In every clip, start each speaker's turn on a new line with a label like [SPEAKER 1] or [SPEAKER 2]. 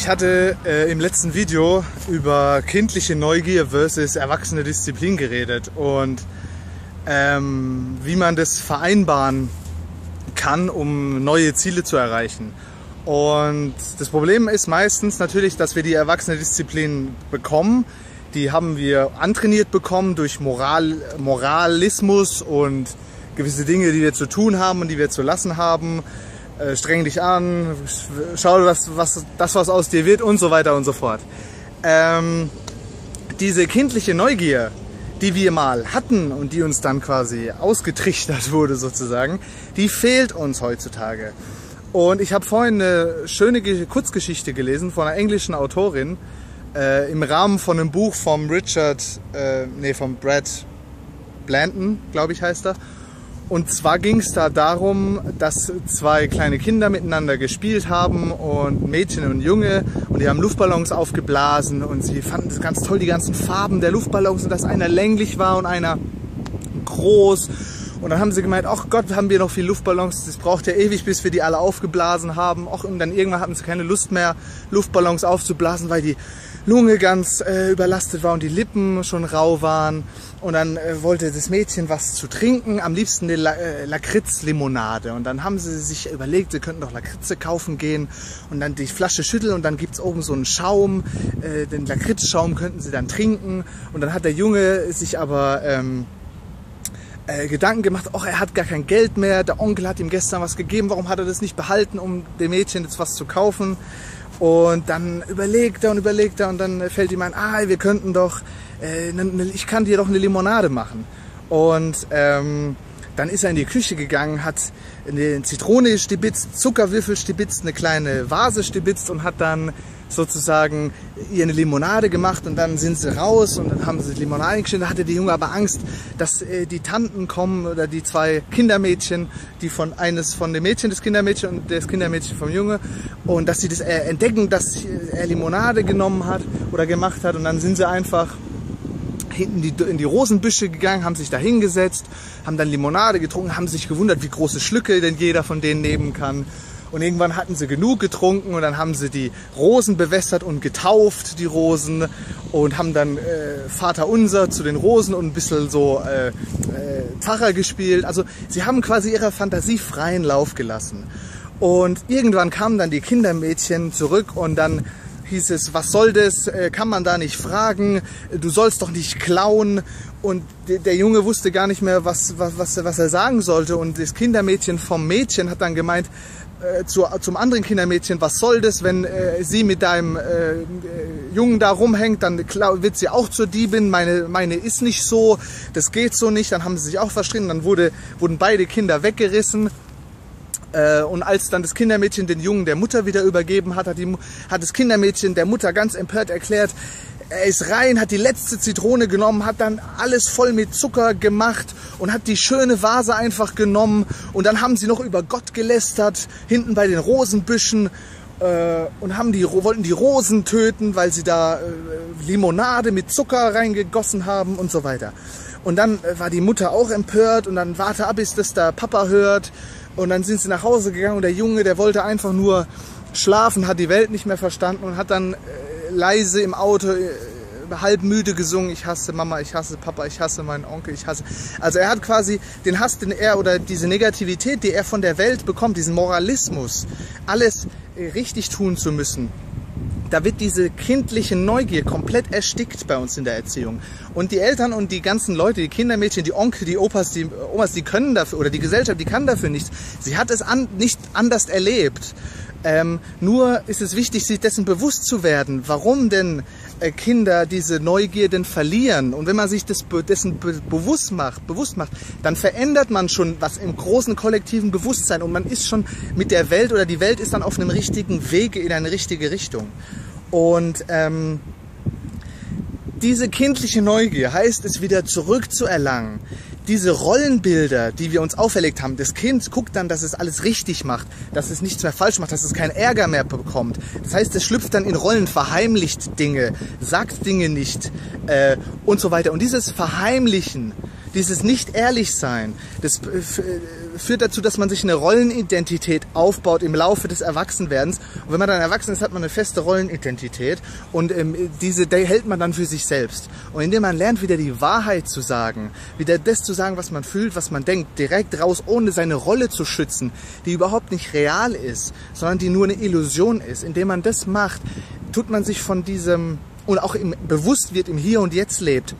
[SPEAKER 1] Ich hatte äh, im letzten Video über kindliche Neugier versus erwachsene Disziplin geredet und ähm, wie man das vereinbaren kann, um neue Ziele zu erreichen. Und das Problem ist meistens natürlich, dass wir die erwachsene Disziplin bekommen. Die haben wir antrainiert bekommen durch Moral, Moralismus und gewisse Dinge, die wir zu tun haben und die wir zu lassen haben. Äh, streng dich an, schau, was, was, das, was aus dir wird und so weiter und so fort. Ähm, diese kindliche Neugier, die wir mal hatten und die uns dann quasi ausgetrichtert wurde sozusagen, die fehlt uns heutzutage. Und ich habe vorhin eine schöne Kurzgeschichte gelesen von einer englischen Autorin äh, im Rahmen von einem Buch vom Richard, äh, nee, vom Brad Blanton, glaube ich heißt er. Und zwar ging es da darum, dass zwei kleine Kinder miteinander gespielt haben und Mädchen und Junge. Und die haben Luftballons aufgeblasen und sie fanden es ganz toll, die ganzen Farben der Luftballons und dass einer länglich war und einer groß und dann haben sie gemeint, ach Gott, haben wir noch viel Luftballons, das braucht ja ewig, bis wir die alle aufgeblasen haben. Och, und dann irgendwann hatten sie keine Lust mehr, Luftballons aufzublasen, weil die Lunge ganz äh, überlastet war und die Lippen schon rau waren. Und dann äh, wollte das Mädchen was zu trinken, am liebsten eine La äh, Lakritz-Limonade. Und dann haben sie sich überlegt, sie könnten doch Lakritze kaufen gehen und dann die Flasche schütteln und dann gibt's oben so einen Schaum. Äh, den Lakritzschaum könnten sie dann trinken. Und dann hat der Junge sich aber... Ähm, äh, Gedanken gemacht, ach, er hat gar kein Geld mehr, der Onkel hat ihm gestern was gegeben, warum hat er das nicht behalten, um dem Mädchen jetzt was zu kaufen? Und dann überlegt er und überlegt er und dann fällt ihm ein, ah, wir könnten doch, äh, ne, ne, ich kann dir doch eine Limonade machen. Und ähm, dann ist er in die Küche gegangen, hat eine Zitrone stibitzt, Zuckerwürfel stibitzt, eine kleine Vase stibitzt und hat dann sozusagen ihr eine Limonade gemacht und dann sind sie raus und dann haben sie Limonade geschnitten. Da hatte die Junge aber Angst, dass äh, die Tanten kommen oder die zwei Kindermädchen, die von eines von dem Mädchen des Kindermädchen und das Kindermädchen vom Junge und dass sie das äh, entdecken, dass er Limonade genommen hat oder gemacht hat und dann sind sie einfach hinten die, in die Rosenbüsche gegangen, haben sich da hingesetzt, haben dann Limonade getrunken, haben sich gewundert, wie große Schlücke denn jeder von denen nehmen kann. Und irgendwann hatten sie genug getrunken und dann haben sie die Rosen bewässert und getauft, die Rosen, und haben dann äh, Vater Unser zu den Rosen und ein bisschen so äh, äh, Pfarrer gespielt. Also sie haben quasi ihrer Fantasie freien Lauf gelassen. Und irgendwann kamen dann die Kindermädchen zurück und dann hieß es, was soll das, äh, kann man da nicht fragen, du sollst doch nicht klauen. Und der Junge wusste gar nicht mehr, was, was, was er sagen sollte. Und das Kindermädchen vom Mädchen hat dann gemeint, äh, zu, zum anderen Kindermädchen, was soll das, wenn äh, sie mit deinem äh, Jungen da rumhängt, dann wird sie auch zur Diebin, meine, meine ist nicht so, das geht so nicht, dann haben sie sich auch verstritten, dann wurde, wurden beide Kinder weggerissen. Äh, und als dann das Kindermädchen den Jungen der Mutter wieder übergeben hat, hat, die, hat das Kindermädchen der Mutter ganz empört erklärt, er ist rein, hat die letzte Zitrone genommen, hat dann alles voll mit Zucker gemacht und hat die schöne Vase einfach genommen und dann haben sie noch über Gott gelästert, hinten bei den Rosenbüschen äh, und haben die, wollten die Rosen töten, weil sie da äh, Limonade mit Zucker reingegossen haben und so weiter. Und dann äh, war die Mutter auch empört und dann warte ab, bis das der Papa hört und dann sind sie nach Hause gegangen und der Junge, der wollte einfach nur schlafen, hat die Welt nicht mehr verstanden und hat dann äh, leise im Auto äh, halb müde gesungen, ich hasse Mama, ich hasse Papa, ich hasse meinen Onkel, ich hasse. Also er hat quasi den Hass, den er oder diese Negativität, die er von der Welt bekommt, diesen Moralismus, alles äh, richtig tun zu müssen. Da wird diese kindliche Neugier komplett erstickt bei uns in der Erziehung. Und die Eltern und die ganzen Leute, die Kindermädchen, die Onkel, die Opas, die Omas, die können dafür, oder die Gesellschaft, die kann dafür nichts. Sie hat es an, nicht anders erlebt. Ähm, nur ist es wichtig, sich dessen bewusst zu werden, warum denn Kinder diese Neugierde verlieren. Und wenn man sich das, dessen bewusst macht, bewusst macht, dann verändert man schon was im großen kollektiven Bewusstsein und man ist schon mit der Welt oder die Welt ist dann auf einem richtigen Wege in eine richtige Richtung. Und ähm, diese kindliche Neugier heißt es wieder zurückzuerlangen diese Rollenbilder, die wir uns auferlegt haben, das Kind guckt dann, dass es alles richtig macht, dass es nichts mehr falsch macht, dass es keinen Ärger mehr bekommt. Das heißt, es schlüpft dann in Rollen, verheimlicht Dinge, sagt Dinge nicht äh, und so weiter. Und dieses Verheimlichen, dieses nicht ehrlich sein, das äh, führt dazu, dass man sich eine Rollenidentität aufbaut im Laufe des Erwachsenwerdens. Und wenn man dann erwachsen ist, hat man eine feste Rollenidentität und ähm, diese die hält man dann für sich selbst. Und indem man lernt, wieder die Wahrheit zu sagen, wieder das zu sagen, was man fühlt, was man denkt, direkt raus, ohne seine Rolle zu schützen, die überhaupt nicht real ist, sondern die nur eine Illusion ist. Indem man das macht, tut man sich von diesem und auch im, bewusst wird im Hier und Jetzt lebt,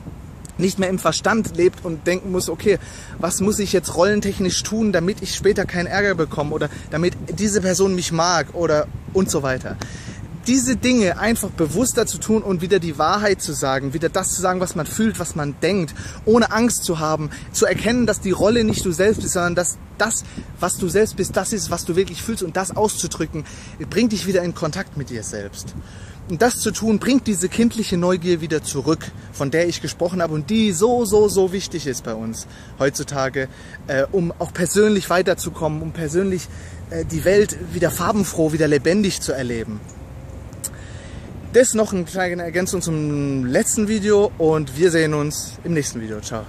[SPEAKER 1] nicht mehr im Verstand lebt und denken muss, okay, was muss ich jetzt rollentechnisch tun, damit ich später keinen Ärger bekomme oder damit diese Person mich mag oder und so weiter. Diese Dinge einfach bewusster zu tun und wieder die Wahrheit zu sagen, wieder das zu sagen, was man fühlt, was man denkt, ohne Angst zu haben, zu erkennen, dass die Rolle nicht du selbst bist, sondern dass das, was du selbst bist, das ist, was du wirklich fühlst und das auszudrücken, bringt dich wieder in Kontakt mit dir selbst. Und das zu tun, bringt diese kindliche Neugier wieder zurück, von der ich gesprochen habe und die so, so, so wichtig ist bei uns heutzutage, äh, um auch persönlich weiterzukommen, um persönlich äh, die Welt wieder farbenfroh, wieder lebendig zu erleben. Das noch eine kleine Ergänzung zum letzten Video und wir sehen uns im nächsten Video. Ciao.